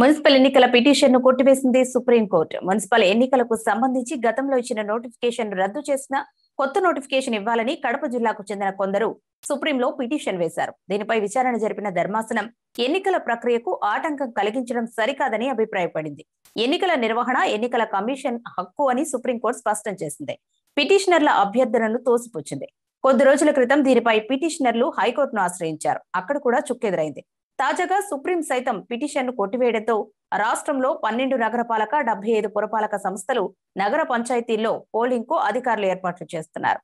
Municipal ఎన్నికల పిటిషన్ను కొట్టివేసింది సుప్రీంకోర్టు. మున్సిపల్ ఎన్నికలకు సంబంధించి గతంలో ఇచ్చిన నోటిఫికేషన్ రద్దు చేసిన కొత్త నోటిఫికేషన్ ఇవ్వాలని కడప జిల్లాకు చెందిన కొందరు సుప్రీంలో పిటిషన్ వేశారు. దీనిపై విచారణ జరిపిన ధర్మాసనం ఎన్నికల ప్రక్రియకు ఆటంకం కలిగించడం సరికాదని అభిప్రాయపడింది. ఎన్నికల నిర్వహణ ఎన్నికల కమిషన్ హక్కు అని సుప్రీంకోర్టు స్పష్టం చేసింది. పిటిషనర్ల అభ్యర్థనను తోసిపుచ్చింది. కొద్ది రోజుల క్రితం దీనిపై పిటిషనర్లు హైకోర్టును ఆశ్రయించారు. అక్కడ కూడా చుక్కెదురైంది. తాజాగా సుప్రీం సైతం పిటిషన్ను కొట్టివేయడంతో రాష్ట్రంలో పన్నెండు నగరపాలక డెబ్బై ఐదు పురపాలక సంస్థలు నగర పంచాయతీల్లో పోలింగ్కు అధికారులు ఏర్పాట్లు చేస్తున్నారు.